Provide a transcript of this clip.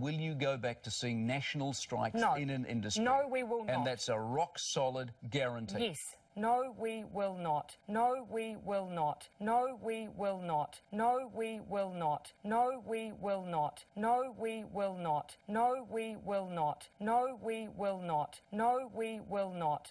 Will you go back to seeing national strikes No. in an industry? No, we will not. And that's a rock solid guarantee. Yes. No, we will not. No, we will not. No, we will not. No, we will not. No, we will not. No, we will not. No, we will not. No, we will not. No, we will not.